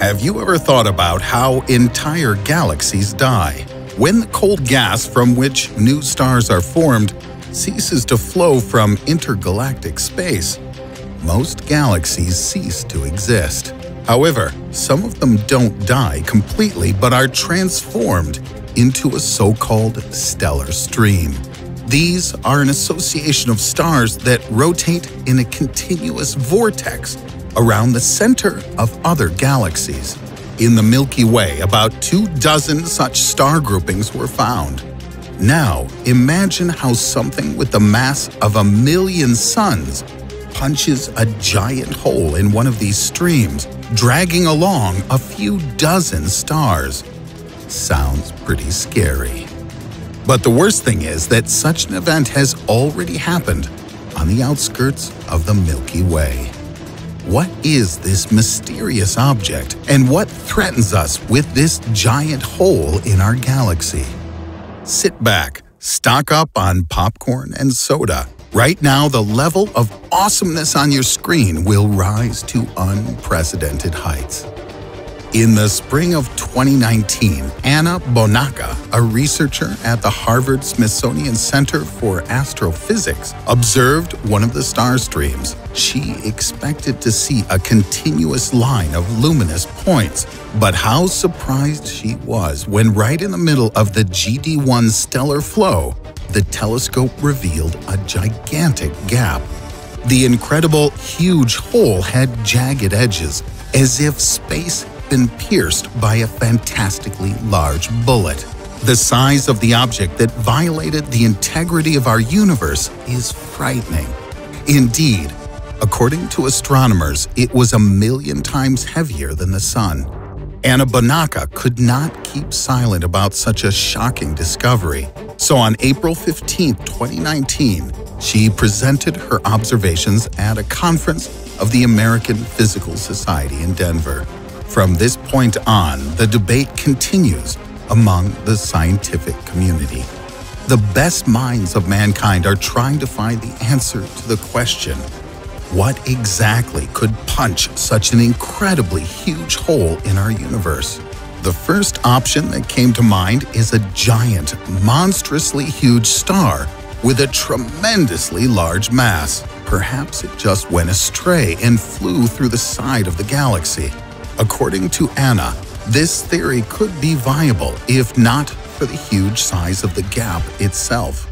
Have you ever thought about how entire galaxies die? When the cold gas from which new stars are formed ceases to flow from intergalactic space, most galaxies cease to exist. However, some of them don't die completely but are transformed into a so-called stellar stream. These are an association of stars that rotate in a continuous vortex around the center of other galaxies. In the Milky Way, about two dozen such star groupings were found. Now, imagine how something with the mass of a million suns punches a giant hole in one of these streams, dragging along a few dozen stars. Sounds pretty scary. But the worst thing is that such an event has already happened on the outskirts of the Milky Way. What is this mysterious object, and what threatens us with this giant hole in our galaxy? Sit back, stock up on popcorn and soda. Right now, the level of awesomeness on your screen will rise to unprecedented heights. In the spring of 2019, Anna Bonaca, a researcher at the Harvard Smithsonian Center for Astrophysics, observed one of the star streams. She expected to see a continuous line of luminous points, but how surprised she was when right in the middle of the GD1 stellar flow, the telescope revealed a gigantic gap. The incredible, huge hole had jagged edges, as if space been pierced by a fantastically large bullet. The size of the object that violated the integrity of our universe is frightening. Indeed, according to astronomers, it was a million times heavier than the Sun. Anna Bonaca could not keep silent about such a shocking discovery. So on April 15, 2019, she presented her observations at a conference of the American Physical Society in Denver. From this point on, the debate continues among the scientific community. The best minds of mankind are trying to find the answer to the question, what exactly could punch such an incredibly huge hole in our universe? The first option that came to mind is a giant, monstrously huge star with a tremendously large mass. Perhaps it just went astray and flew through the side of the galaxy. According to Anna, this theory could be viable if not for the huge size of the gap itself.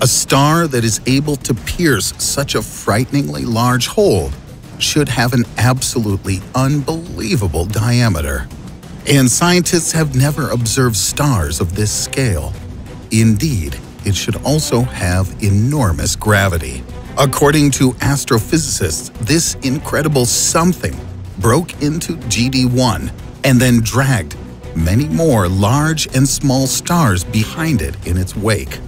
A star that is able to pierce such a frighteningly large hole should have an absolutely unbelievable diameter. And scientists have never observed stars of this scale. Indeed, it should also have enormous gravity. According to astrophysicists, this incredible something broke into GD1 and then dragged many more large and small stars behind it in its wake.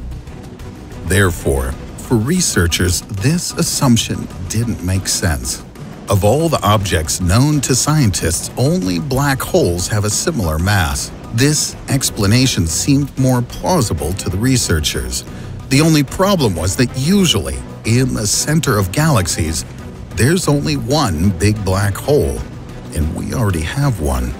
Therefore, for researchers, this assumption didn't make sense. Of all the objects known to scientists, only black holes have a similar mass. This explanation seemed more plausible to the researchers. The only problem was that usually, in the center of galaxies, there's only one big black hole, and we already have one.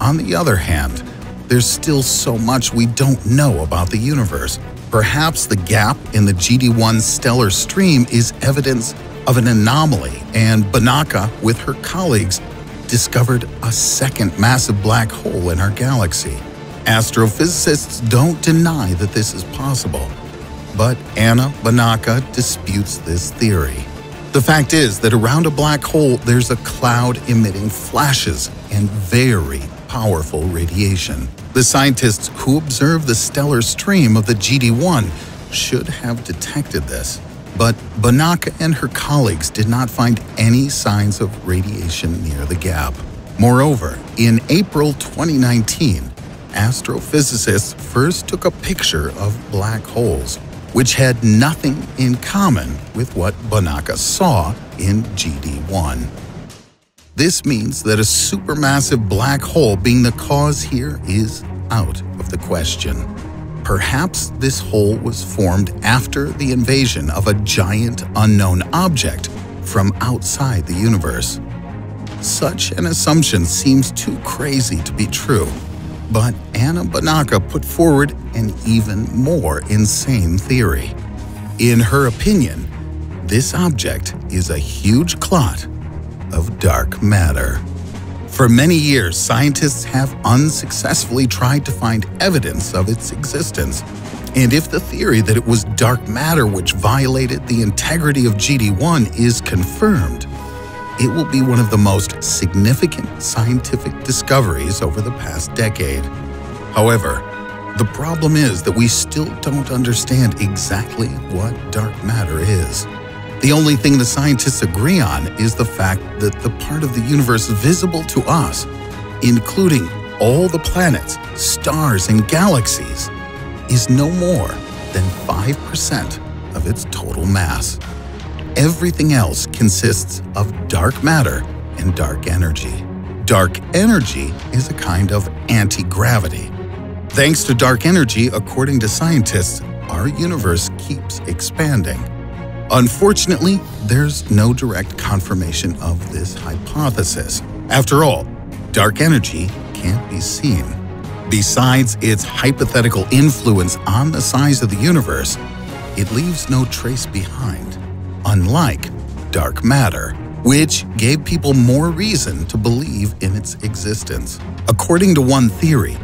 On the other hand, there's still so much we don't know about the universe. Perhaps the gap in the GD1 stellar stream is evidence of an anomaly, and Bonaca, with her colleagues, discovered a second massive black hole in our galaxy. Astrophysicists don't deny that this is possible, but Anna Bonaca disputes this theory. The fact is that around a black hole there's a cloud emitting flashes and very powerful radiation. The scientists who observed the stellar stream of the GD1 should have detected this. But Bonaca and her colleagues did not find any signs of radiation near the gap. Moreover, in April 2019, astrophysicists first took a picture of black holes which had nothing in common with what Bonaca saw in GD1. This means that a supermassive black hole being the cause here is out of the question. Perhaps this hole was formed after the invasion of a giant unknown object from outside the universe. Such an assumption seems too crazy to be true. But Anna Bonaca put forward an even more insane theory. In her opinion, this object is a huge clot of dark matter. For many years, scientists have unsuccessfully tried to find evidence of its existence. And if the theory that it was dark matter which violated the integrity of GD1 is confirmed, it will be one of the most significant scientific discoveries over the past decade. However, the problem is that we still don't understand exactly what dark matter is. The only thing the scientists agree on is the fact that the part of the universe visible to us, including all the planets, stars, and galaxies, is no more than 5% of its total mass. Everything else consists of dark matter and dark energy. Dark energy is a kind of anti-gravity. Thanks to dark energy, according to scientists, our universe keeps expanding. Unfortunately, there's no direct confirmation of this hypothesis. After all, dark energy can't be seen. Besides its hypothetical influence on the size of the universe, it leaves no trace behind unlike dark matter, which gave people more reason to believe in its existence. According to one theory,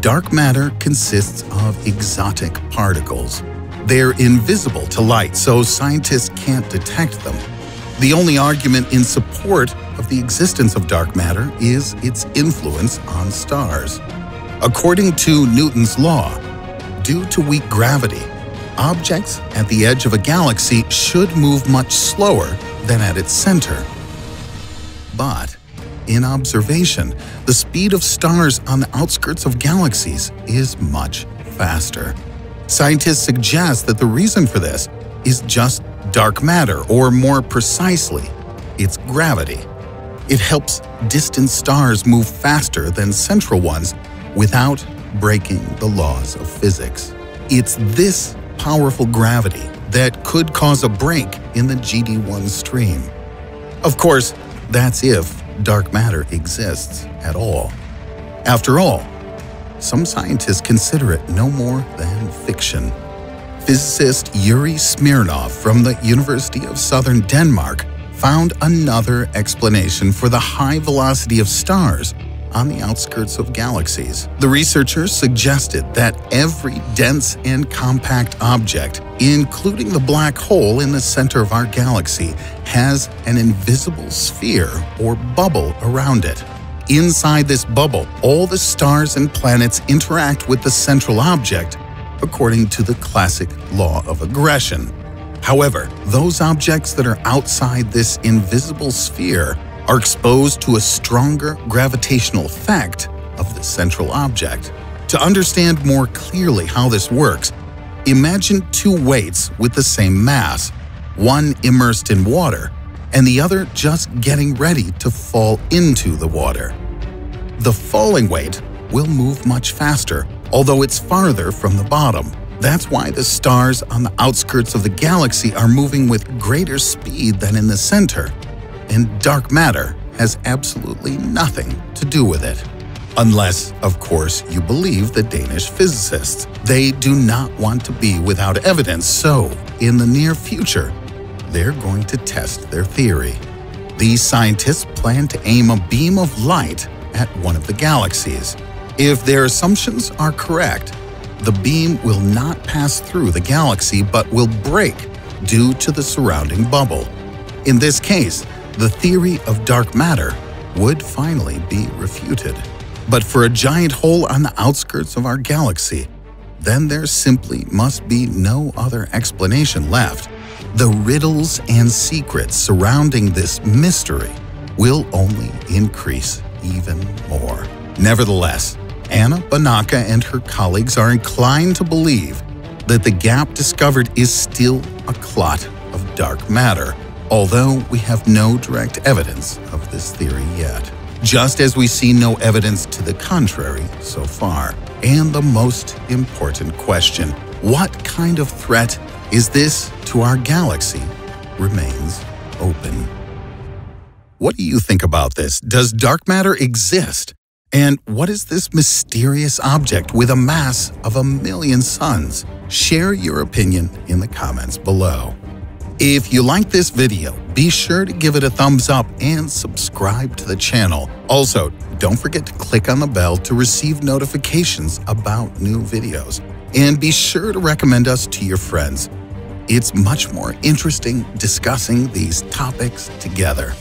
dark matter consists of exotic particles. They're invisible to light, so scientists can't detect them. The only argument in support of the existence of dark matter is its influence on stars. According to Newton's law, due to weak gravity, objects at the edge of a galaxy should move much slower than at its center. But, in observation, the speed of stars on the outskirts of galaxies is much faster. Scientists suggest that the reason for this is just dark matter, or more precisely, its gravity. It helps distant stars move faster than central ones without breaking the laws of physics. It's this powerful gravity that could cause a break in the GD1 stream. Of course, that's if dark matter exists at all. After all, some scientists consider it no more than fiction. Physicist Yuri Smirnov from the University of Southern Denmark found another explanation for the high velocity of stars on the outskirts of galaxies. The researchers suggested that every dense and compact object, including the black hole in the center of our galaxy, has an invisible sphere or bubble around it. Inside this bubble, all the stars and planets interact with the central object according to the classic law of aggression. However, those objects that are outside this invisible sphere are exposed to a stronger gravitational effect of the central object. To understand more clearly how this works, imagine two weights with the same mass, one immersed in water and the other just getting ready to fall into the water. The falling weight will move much faster, although it's farther from the bottom. That's why the stars on the outskirts of the galaxy are moving with greater speed than in the center and dark matter has absolutely nothing to do with it. Unless, of course, you believe the Danish physicists. They do not want to be without evidence, so, in the near future, they're going to test their theory. These scientists plan to aim a beam of light at one of the galaxies. If their assumptions are correct, the beam will not pass through the galaxy but will break due to the surrounding bubble. In this case, the theory of dark matter would finally be refuted. But for a giant hole on the outskirts of our galaxy, then there simply must be no other explanation left. The riddles and secrets surrounding this mystery will only increase even more. Nevertheless, Anna Bonaca and her colleagues are inclined to believe that the gap discovered is still a clot of dark matter although we have no direct evidence of this theory yet. Just as we see no evidence to the contrary so far. And the most important question, what kind of threat is this to our galaxy, remains open. What do you think about this? Does dark matter exist? And what is this mysterious object with a mass of a million suns? Share your opinion in the comments below. If you like this video, be sure to give it a thumbs up and subscribe to the channel. Also, don't forget to click on the bell to receive notifications about new videos. And be sure to recommend us to your friends. It's much more interesting discussing these topics together.